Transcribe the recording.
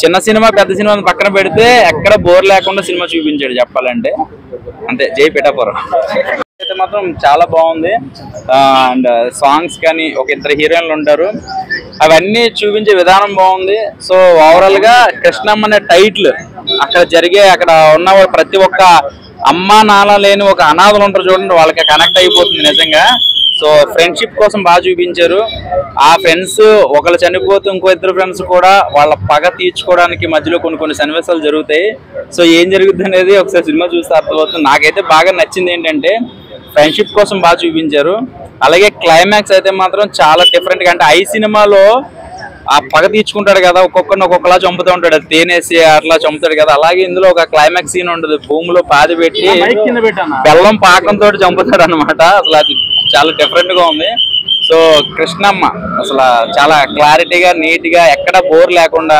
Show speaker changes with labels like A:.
A: చిన్న సినిమా పెద్ద సినిమా పక్కన పెడితే ఎక్కడ బోర్ లేకుండా సినిమా చూపించాడు చెప్పాలంటే. అంతే జై పిఠాపురం. అయితే మాత్రం చాలా బాగుంది. అండ్ సాంగ్స్ కానీ ఒక ఇద్దరు హీరోయిన్లు ఉంటారు. అవన్నీ చూపించే విధానం బాగుంది. సో ఓవరాల్గా కృష్ణమ్మ అనే టైటిల్ అక్కడ జరిగే అక్కడ ఉన్న ప్రతి ఒక్క అమ్మ నాన్న లేని ఒక అనాథలు ఉంటారు చూడండి వాళ్ళకి కనెక్ట్ అయిపోతుంది నిజంగా. సో ఫ్రెండ్షిప్ కోసం బాగా చూపించారు. ఆ ఫ్రెండ్స్ ఒకళ్ళు చనిపోతే ఇంకో ఇద్దరు ఫ్రెండ్స్ కూడా వాళ్ళ పగ తీర్చుకోవడానికి మధ్యలో కొన్ని కొన్ని సన్నివేశాలు జరుగుతాయి. సో ఏం జరుగుతుంది అనేది ఒకసారి సినిమా చూస్తే అర్థమవుతుంది. నాకైతే బాగా నచ్చింది ఏంటంటే ఫ్రెండ్షిప్ కోసం బాగా చూపించారు. అలాగే క్లైమాక్స్ అయితే మాత్రం చాలా డిఫరెంట్గా అంటే ఐ సినిమాలో ఆ పగ తీర్చుకుంటాడు కదా ఒక్కొక్కరిని ఒక్కొక్కలా చంపుతూ ఉంటాడు. తేనేసి అట్లా చంపుతాడు కదా. అలాగే ఇందులో ఒక క్లైమాక్స్ సీన్ ఉంటుంది భూమిలో పాది పెట్టి బెల్లం పాకంతో చంపుతాడు అనమాట అసలు అది చాలా డిఫరెంట్గా ఉంది. సో కృష్ణమ్మ అసలు చాలా క్లారిటీగా నీట్గా ఎక్కడ బోర్ లేకుండా